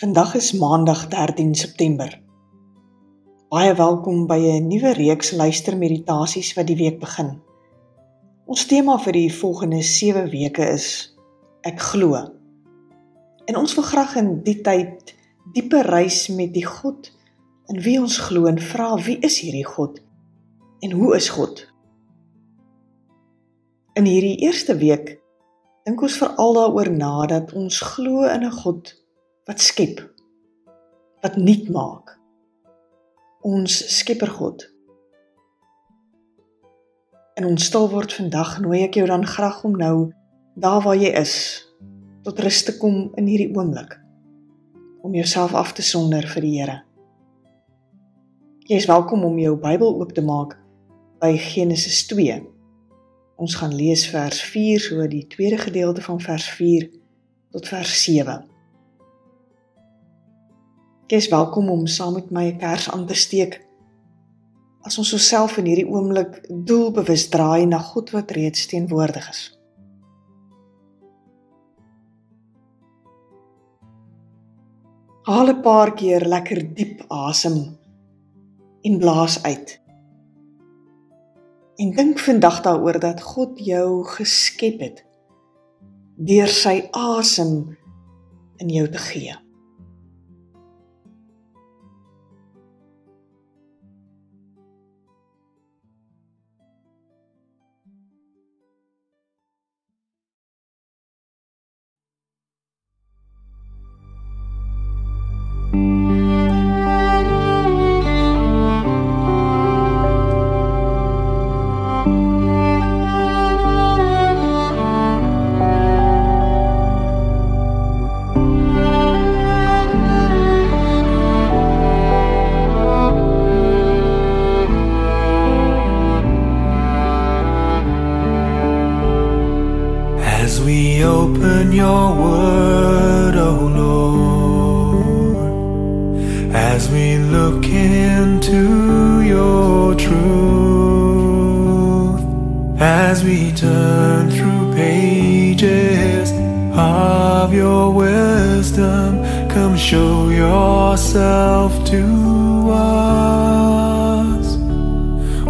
Vandag is Maandag 13 September. Baie welkom by 'n nuwe reeks luistermeditasies wat die week begin. Ons tema vir die volgende 7 weke is Ek glo. En ons wil graag in die tyd dieper reis met die God in wie ons glo en vra wie is hierdie God en hoe is God? In hierdie eerste week dink ons veral daaroor na dat ons glo in 'n God wat skep wat nuut maak. Ons skepper God. En ons stil word vandag nooi ek jou dan graag om nou daar waar jy is tot rus te kom in hierdie oomblik. Om jouself af te sonder vir die Here. Jy is welkom om jou Bybel oop te maak by Genesis 2 ons gaan lees vers 4 so die tweede gedeelte van vers 4 tot vers 7 Jy is welkom om saam met my 'n kers aan te steek. As ons osself in hierdie oomblik doelbewus draai na God wat reeds teenwoordig is. Haal 'n paar keer lekker diep asem en blaas uit. En dink vandag daaroor dat God jou geskep het deur sy asem in jou te gee. Of your wisdom, come show yourself to us.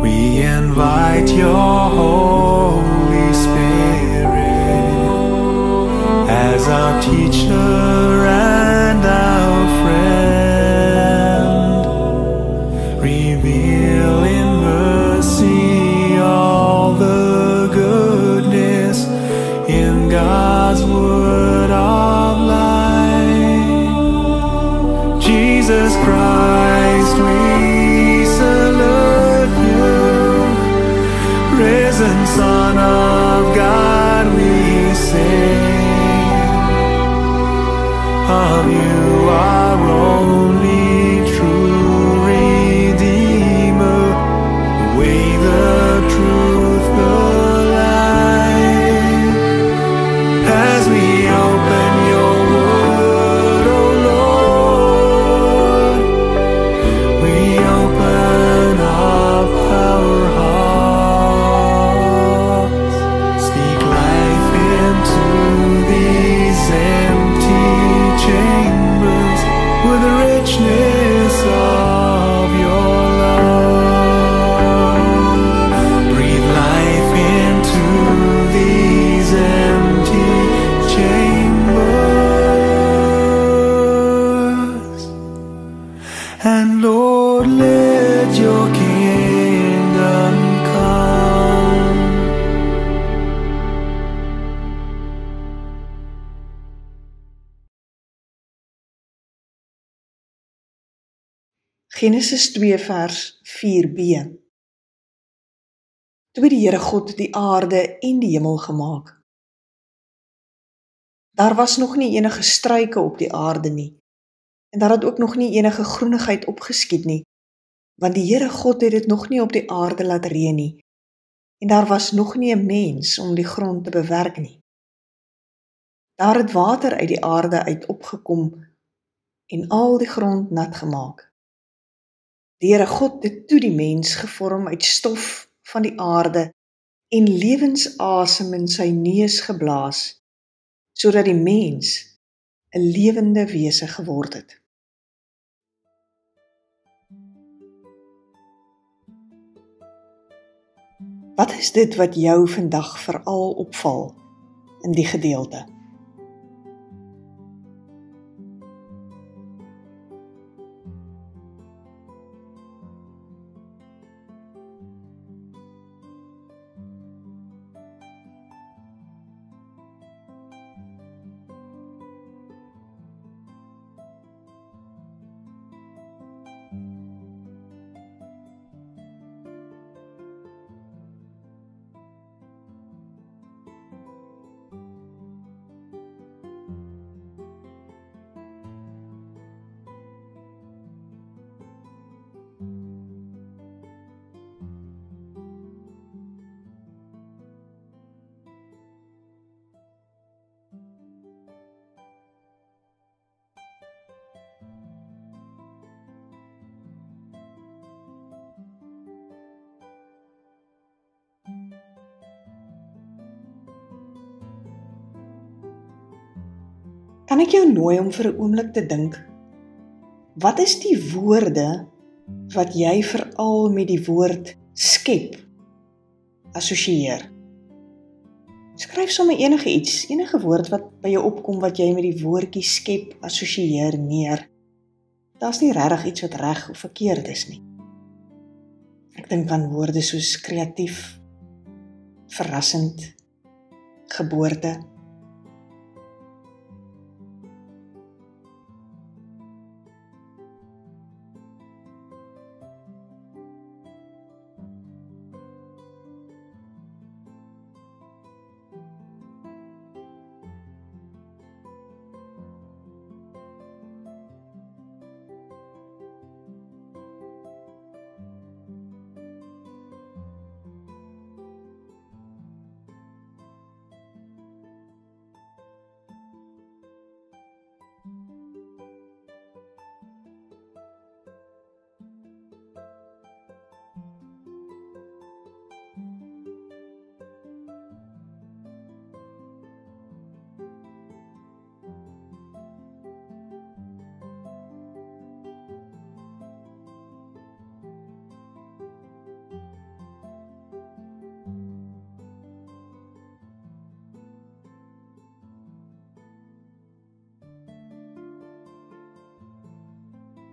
We invite your Holy Spirit as our teacher and our friend. Reveal you are all. Genesis 2 vers 4b. Toe die Here God die aarde en die hemel gemaak. Daar was nog nie enige struike op die aarde nie en daar het ook nog nie enige groenigheid opgeskiet nie want die Here God het dit nog nie op die aarde laat reën nie en daar was nog nie 'n mens om die grond te bewerk nie. Daar het water uit die aarde uit opgekom en al die grond nat gemaak. Die Here God het toe die mens gevorm uit stof van die aarde en lewensasem in sy neus geblaas sodat die mens 'n lewende wese geword het. Wat is dit wat jou vandag veral opval in die gedeelte? Kan ek jou nooi om vir 'n oomblik te dink? Wat is die woorde wat jy veral met die woord skep assosieer? Skryf sommer enige iets, enige woord wat by jou opkom wat jy met die woordjie skep assosieer neer. Daar's nie regtig iets wat reg of verkeerd is nie. Ek dink aan woorde soos kreatief, verrassend, geboorte,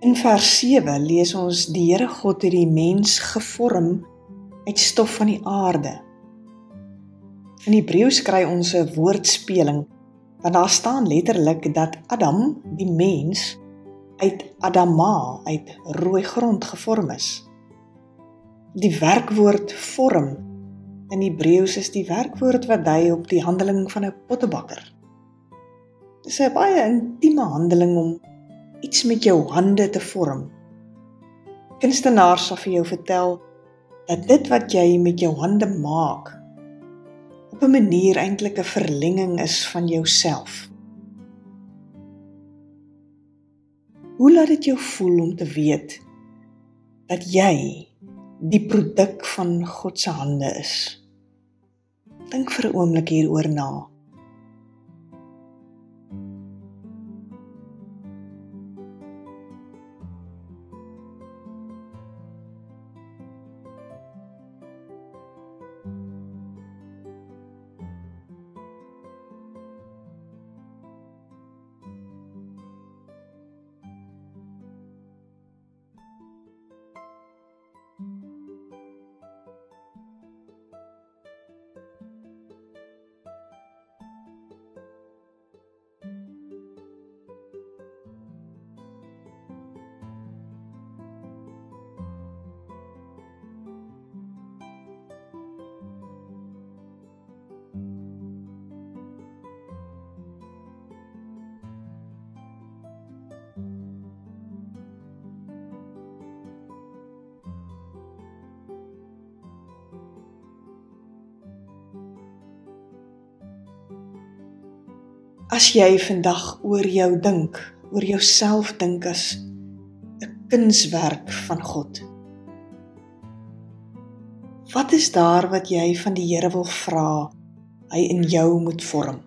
In vers 7 lees ons die Here God het die mens gevorm uit stof van die aarde. In Hebreëus kry ons 'n woordspeling want daar staan letterlik dat Adam, die mens, uit Adama, uit rooi grond gevorm is. Die werkwoord vorm in Hebreëus is die werkwoord wat dui op die handeling van 'n pottebakker. Dit is 'n baie intieme handeling om iets met jou hande te vorm. Kunstenaars sal vir jou vertel dat dit wat jy met jou hande maak op 'n manier eintlik 'n verlenging is van jouself. Hoe laat dit jou voel om te weet dat jy die produk van God se hande is? Dink vir 'n oomblik hieroor na. As jy vandag oor jou dink, oor jouself dink as 'n kunswerk van God. Wat is daar wat jy van die Here wil vra hy in jou moet vorm?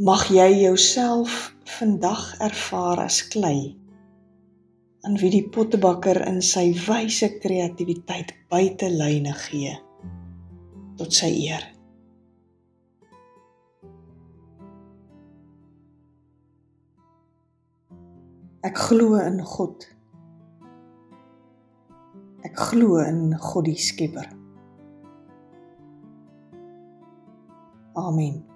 Mag jy jouself vandag ervaar as klei aan wie die pottebakker in sy wyse kreatiwiteit buite lyne gee tot sy eer. Ek glo in God. Ek glo in God die Skepper. Amen.